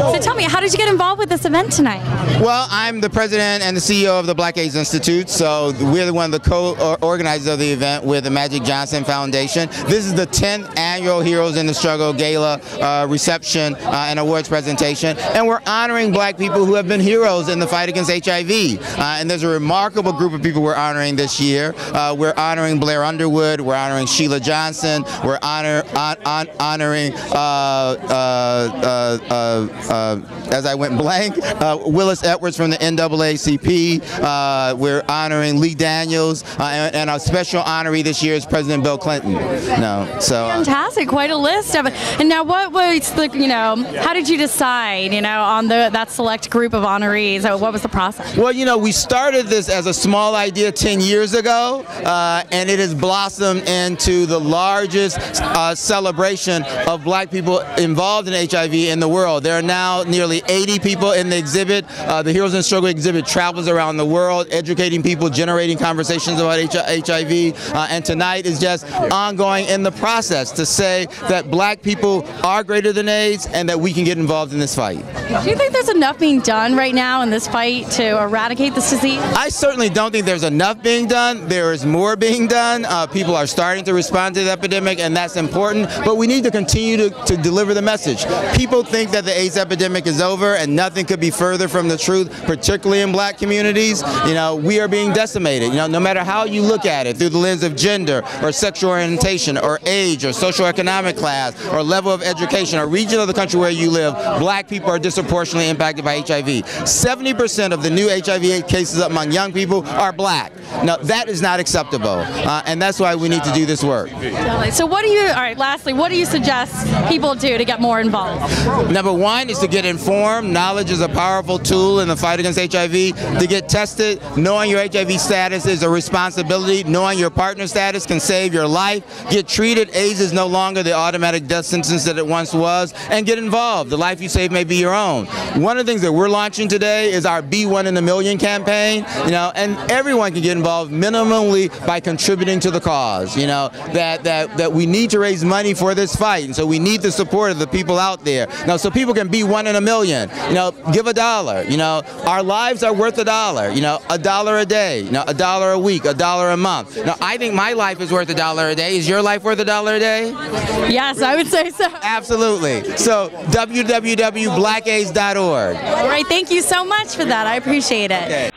So tell me, how did you get involved with this event tonight? Well, I'm the president and the CEO of the Black AIDS Institute, so we're one of the co-organizers of the event with the Magic Johnson Foundation. This is the 10th annual Heroes in the Struggle Gala uh, reception uh, and awards presentation, and we're honoring black people who have been heroes in the fight against HIV. Uh, and there's a remarkable group of people we're honoring this year. Uh, we're honoring Blair Underwood, we're honoring Sheila Johnson, we're honor, on, on, honoring, uh, uh, Uh, as I went blank, uh, Willis Edwards from the NAACP. Uh, we're honoring Lee Daniels, and, and, our special honoree this year is President Bill Clinton. No, so fantastic, quite a list of it. And now, what was the, you know, how did you decide, you know, on the that select group of honorees? What was the process? Well, you know, we started this as a small idea 10 years ago, uh, and it has blossomed into the largest uh, celebration of black people involved in HIV in the world. There are now nearly 80 people in the exhibit. Uh, the Heroes in Struggle exhibit travels around the world, educating people, generating conversations about HIV, uh, and tonight is just ongoing in the process to say that black people are greater than AIDS and that we can get involved in this fight. Do you think there's enough being done right now in this fight to eradicate this disease? I certainly don't think there's enough being done. There is more being done. Uh, people are starting to respond to the epidemic, and that's important. But we need to continue to, to deliver the message. People think that the AIDS epidemic is over, and nothing could be further from the truth, particularly in black communities. You know, we are being decimated. You know, no matter how you look at it, through the lens of gender or sexual orientation or age or socioeconomic class or level of education or region of the country where you live, black people are disproportionately impacted by HIV. 70% of the new HIV cases among young people are black. Now, that is not acceptable, uh, and that's why we need to do this work. So what do you, all right, lastly, what do you suggest people do to get more involved? Number one is to get informed. Knowledge is a powerful tool in the fight against HIV. To get tested, knowing your HIV status is a responsibility. Knowing your partner status can save your life. Get treated. AIDS is no longer the automatic death sentence that it once was. And get involved. The life you save may be your own. One of the things that we're launching today is our Be One in a Million campaign. You know, and everyone can get involved minimally by contributing to the cause. You know, that, that, that we need to raise money for this fight. And so we need the support of the people out there. Now, so people can be one in a million. You know, give a dollar. You know, our lives are worth a dollar. You know, a dollar a day. You know, a dollar a week, a dollar a month. Now, I think my life is worth a dollar a day. Is your life worth a dollar a day? Yes, I would say so. Absolutely. So, www.blackaids.org. All right, thank you so much for that. I appreciate it. Okay.